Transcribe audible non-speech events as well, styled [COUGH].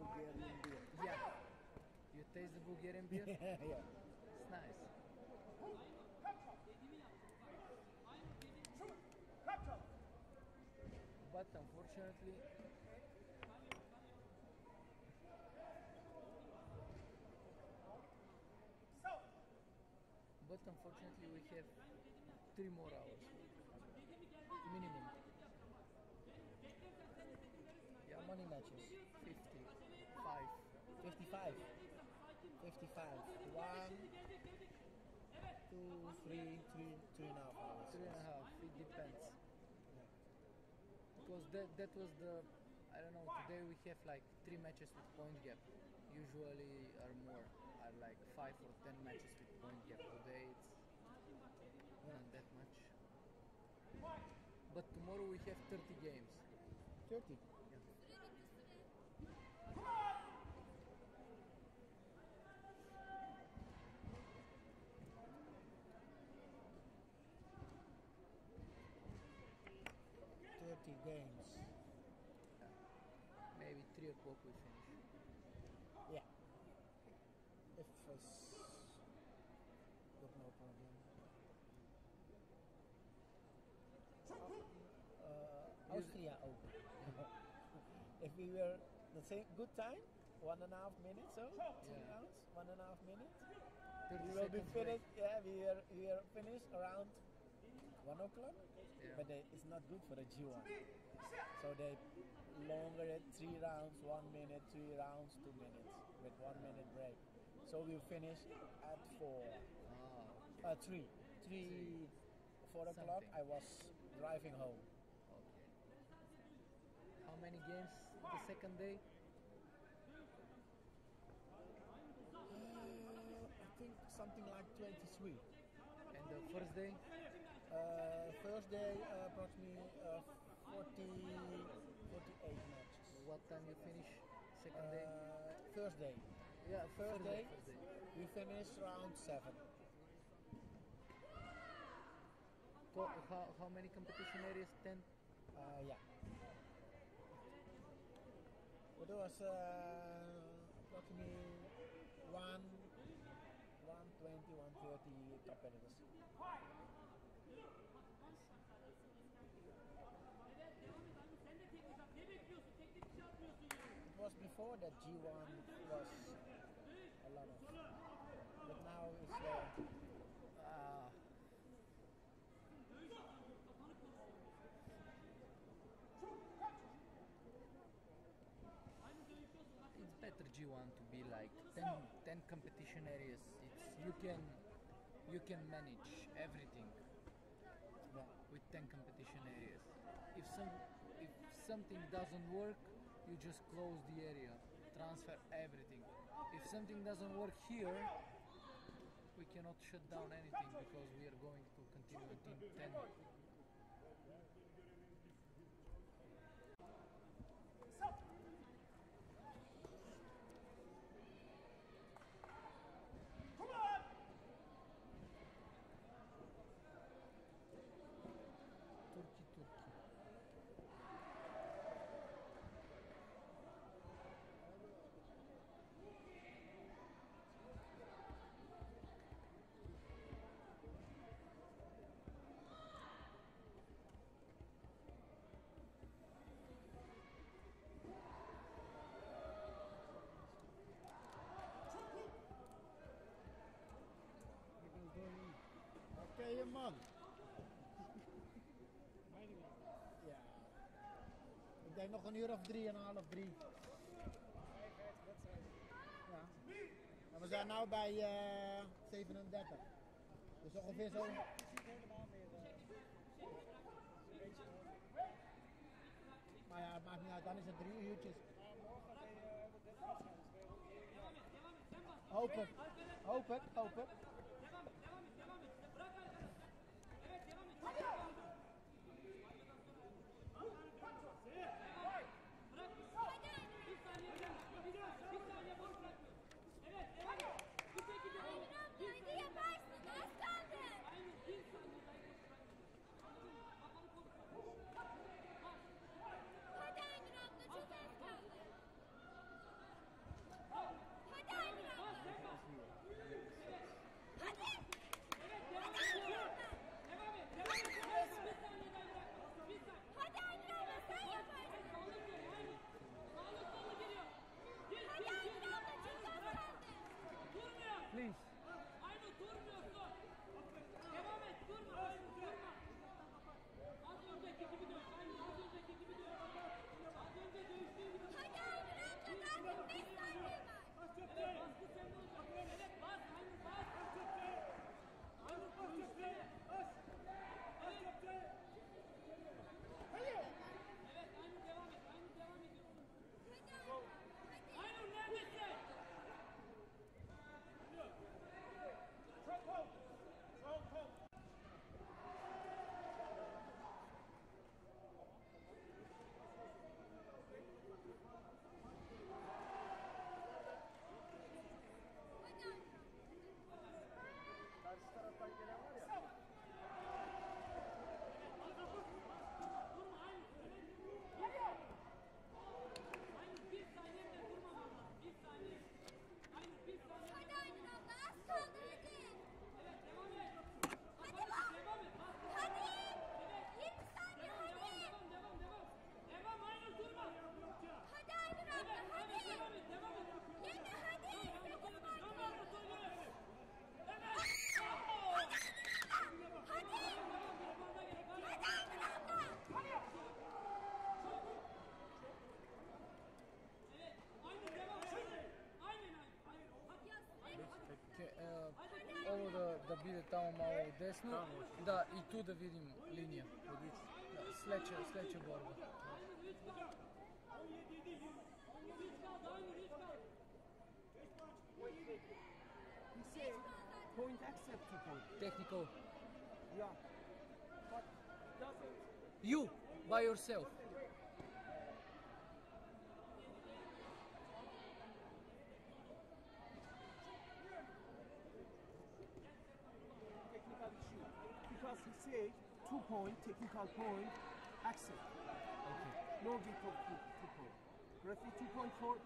Bulgarian beer. Yeah. You taste the Bulgarian beer? [LAUGHS] yeah. It's nice. But unfortunately, but unfortunately we have three more hours minimum. How many matches? 55. 55. 55. One, two, three, three, three and a half hours. Three and a half. It depends. Because that that was the I don't know. Today we have like three matches with point gap. Usually are more. Are like five or ten matches with point gap. Today it's not that much. But tomorrow we have 30 games. 30. Games. Maybe three o'clock we finish. Yeah. If it's got no problem. Uh, Austria Open. [LAUGHS] if we were the same good time, one and a half minutes, so three Yeah. rounds, one and a half minutes. We will be finished. Yeah, we are we are finished around one o'clock. Yeah. But they, it's not good for the G1. So they longer it three rounds, one minute, three rounds, two minutes with one minute break. So we'll finish at four, Ah, uh, three, three, four o'clock. I was driving home. okay. How many games the second day? Uh, I think something like 23. And the first day? First day, uh, approximately uh, 40, 48 matches. What time you finish? Second day? Uh, first day. Yeah, First day, First day. we finished round seven. Co- how, how many competition areas? 10? Uh, yeah. Well, there was uh, approximately one, 120, 130 competitors. Before that G1 was a lot of, but now it's uh, Ah. It's better G1 to be like 10, 10 competition areas. It's you can you can manage everything yeah. with 10 competition areas. If some if something doesn't work, you just close the area, transfer everything. If something doesn't work here, we cannot shut down anything because we are going to continue until 10. Oké, man. Ja. Ik denk nog een uur of drie en een half drie. Ja. En we zijn nu bij eh 37. Dus ongeveer zo. Maar ja, het maakt niet uit, dan is het drie uurtjes. Hoop het, hoop het, hoop het. че е, Оло да, да биде там малко десно. Да, да, и ту да видим линия. Да, слече, слече борба. Point acceptable. Technical. Yeah. You by yourself. Because he said two point technical point accept Okay. no of two, two point referee two point four